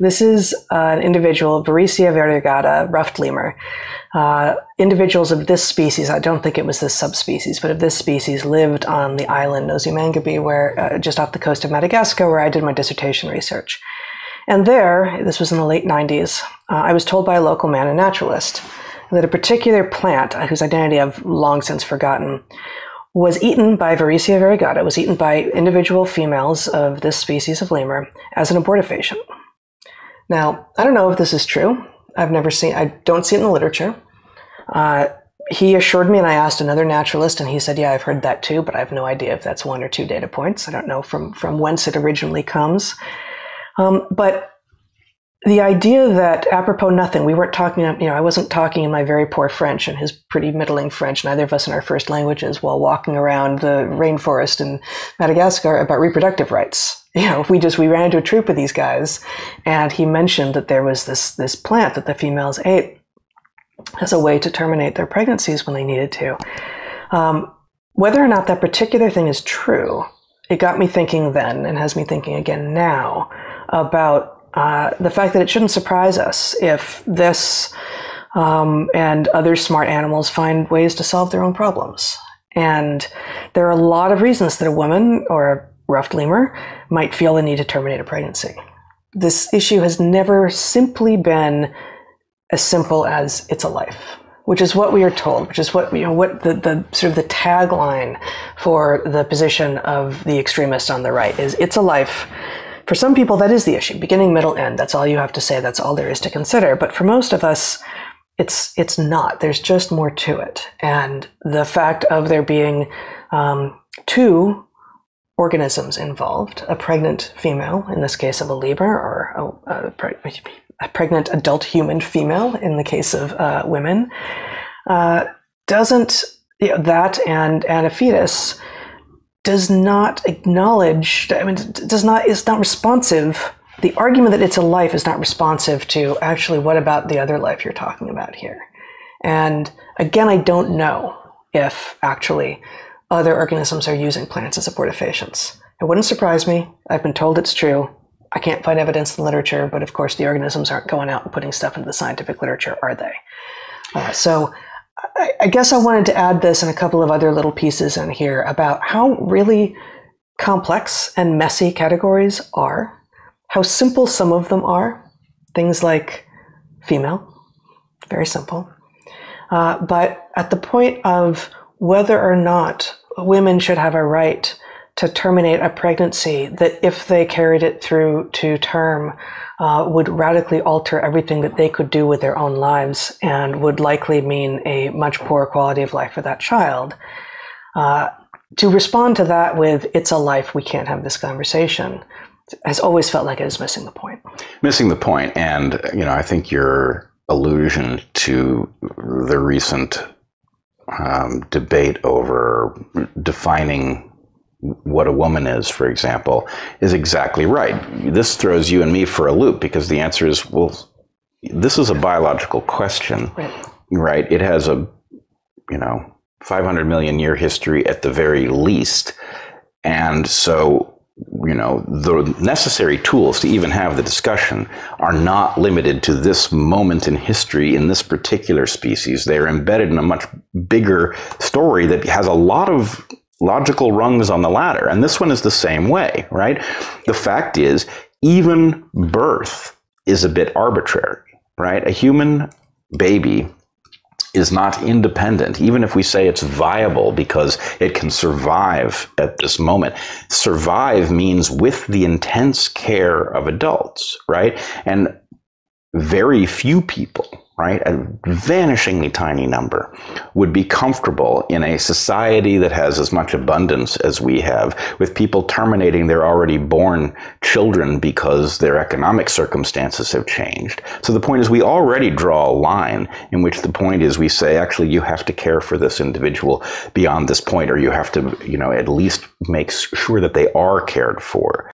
This is uh, an individual, Varecia variegata, ruffed lemur. Uh, individuals of this species, I don't think it was this subspecies, but of this species lived on the island Nosy Mangabe, where uh, just off the coast of Madagascar, where I did my dissertation research. And there, this was in the late 90s, uh, I was told by a local man, a naturalist, that a particular plant, uh, whose identity I've long since forgotten, was eaten by Varecia variegata, was eaten by individual females of this species of lemur as an abortifacient. Now, I don't know if this is true. I've never seen, I don't see it in the literature. Uh, he assured me, and I asked another naturalist, and he said, "Yeah, I've heard that too, but I have no idea if that's one or two data points. I don't know from from whence it originally comes." Um, but the idea that apropos nothing, we weren't talking, you know, I wasn't talking in my very poor French and his pretty middling French, neither of us in our first languages, while walking around the rainforest in Madagascar about reproductive rights. You know, we just, we ran into a troop of these guys and he mentioned that there was this, this plant that the females ate as a way to terminate their pregnancies when they needed to. Um, whether or not that particular thing is true, it got me thinking then and has me thinking again now about uh, the fact that it shouldn't surprise us if this um, and other smart animals find ways to solve their own problems. And there are a lot of reasons that a woman or a ruffed lemur might feel the need to terminate a pregnancy. This issue has never simply been as simple as it's a life, which is what we are told, which is what you know what the, the sort of the tagline for the position of the extremist on the right is it's a life for some people, that is the issue beginning, middle, end. That's all you have to say. That's all there is to consider. But for most of us, it's it's not. There's just more to it. And the fact of there being um, two organisms involved a pregnant female, in this case of a lemur, or a, a, a, pregnant adult human female, in the case of uh, women, uh, doesn't you know, that and, and a fetus does not acknowledge, I mean, does not, is not responsive. The argument that it's a life is not responsive to actually what about the other life you're talking about here. And again, I don't know if actually other organisms are using plants as abortifacients. It wouldn't surprise me. I've been told it's true. I can't find evidence in the literature, but of course, the organisms aren't going out and putting stuff into the scientific literature, are they? Uh, so I, I guess I wanted to add this and a couple of other little pieces in here about how really complex and messy categories are, how simple some of them are. Things like female, very simple. Uh, but at the point of whether or not women should have a right to terminate a pregnancy, that if they carried it through to term, uh, would radically alter everything that they could do with their own lives and would likely mean a much poorer quality of life for that child. Uh, to respond to that with, it's a life, we can't have this conversation, has always felt like it is missing the point. Missing the point. And, you know, I think your allusion to the recent um, debate over defining what a woman is, for example, is exactly right. This throws you and me for a loop because the answer is, well, this is a biological question, right? right? It has a, you know, 500 million year history at the very least. And so, you know, the necessary tools to even have the discussion are not limited to this moment in history in this particular species. They're embedded in a much bigger story that has a lot of logical rungs on the ladder. And this one is the same way, right? The fact is, even birth is a bit arbitrary, right? A human baby is not independent, even if we say it's viable because it can survive at this moment. Survive means with the intense care of adults, right? And very few people right, a vanishingly tiny number, would be comfortable in a society that has as much abundance as we have, with people terminating their already born children because their economic circumstances have changed. So the point is, we already draw a line in which the point is we say, actually, you have to care for this individual beyond this point, or you have to, you know, at least make sure that they are cared for.